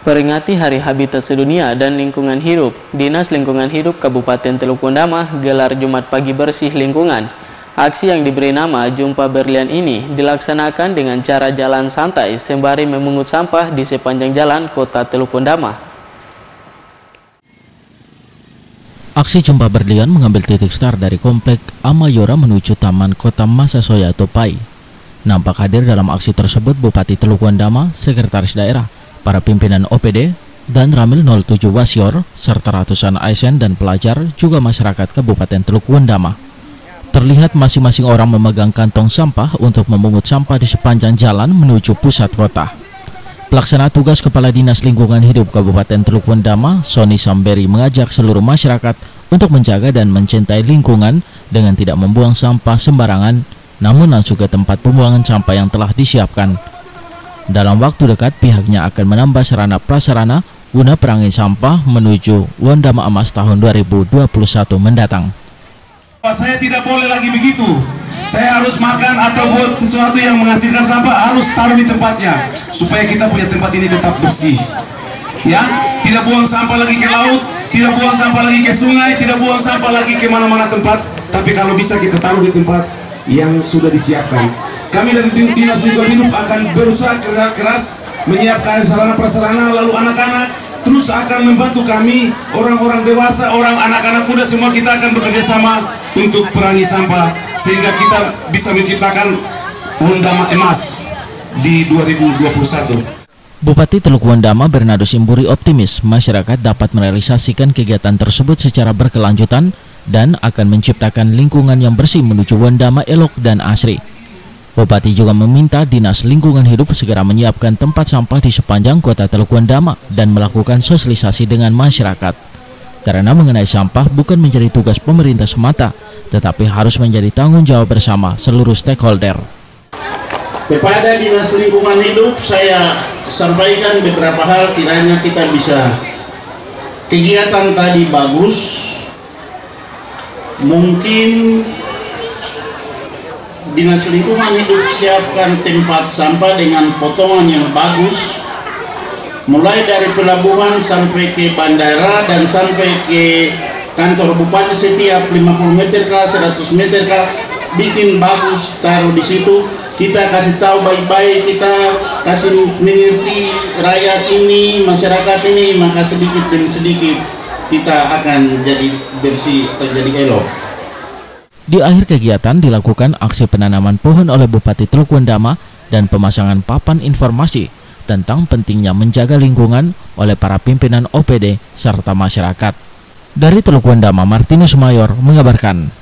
Peringati Hari Habitat Sedunia dan Lingkungan Hidup, Dinas Lingkungan Hidup Kabupaten Teluk Pondama gelar Jumat Pagi Bersih Lingkungan. Aksi yang diberi nama Jumpa Berlian ini dilaksanakan dengan cara jalan santai sembari memungut sampah di sepanjang jalan kota Teluk Pondama. Aksi Jumpa Berlian mengambil titik start dari komplek Amayora menuju Taman Kota Masasoya atau PAI. Nampak hadir dalam aksi tersebut Bupati Teluk Pondama, Sekretaris Daerah, para pimpinan OPD, dan Ramil 07 Wasior, serta ratusan ASN dan pelajar, juga masyarakat Kabupaten Teluk Wendama. Terlihat masing-masing orang memegang kantong sampah untuk memungut sampah di sepanjang jalan menuju pusat kota. Pelaksana tugas Kepala Dinas Lingkungan Hidup Kabupaten Teluk Wendama, Sony Samberi mengajak seluruh masyarakat untuk menjaga dan mencintai lingkungan dengan tidak membuang sampah sembarangan, namun langsung ke tempat pembuangan sampah yang telah disiapkan. Dalam waktu dekat, pihaknya akan menambah sarana prasarana guna perangi sampah menuju Wondama Emas tahun 2021 mendatang. Saya tidak boleh lagi begitu. Saya harus makan atau buat sesuatu yang menghasilkan sampah harus taruh di tempatnya supaya kita punya tempat ini tetap bersih. Ya, tidak buang sampah lagi ke laut, tidak buang sampah lagi ke sungai, tidak buang sampah lagi ke mana-mana tempat. Tapi kalau bisa kita taruh di tempat yang sudah disiapkan. Kami dari Dinas Lingkungan Hidup akan berusaha keras menyiapkan sarana prasarana lalu anak-anak terus akan membantu kami orang-orang dewasa, orang anak-anak muda semua kita akan bekerja sama untuk perangi sampah sehingga kita bisa menciptakan Wondama Emas di 2021. Bupati Teluk Wondama Bernardo Simburi optimis masyarakat dapat merealisasikan kegiatan tersebut secara berkelanjutan dan akan menciptakan lingkungan yang bersih menuju Wondama elok dan asri. Bupati juga meminta Dinas Lingkungan Hidup segera menyiapkan tempat sampah di sepanjang kota Teluk Wendama dan melakukan sosialisasi dengan masyarakat. Karena mengenai sampah bukan menjadi tugas pemerintah semata, tetapi harus menjadi tanggung jawab bersama seluruh stakeholder. Kepada Dinas Lingkungan Hidup saya sampaikan beberapa hal kiranya kita bisa kegiatan tadi bagus, mungkin Dinas Lingkungan Hidup siapkan tempat sampah dengan potongan yang bagus mulai dari pelabuhan sampai ke bandara dan sampai ke kantor bupati setiap 50 meter kah 100 meter kah bikin bagus taruh di situ. Kita kasih tahu baik-baik kita kasih mengerti rakyat ini masyarakat ini maka sedikit demi sedikit kita akan jadi bersih atau jadi elok di akhir kegiatan dilakukan aksi penanaman pohon oleh Bupati Teluk Wendama dan pemasangan papan informasi tentang pentingnya menjaga lingkungan oleh para pimpinan OPD serta masyarakat. Dari Teluk Wendama, Martinus Mayor mengabarkan.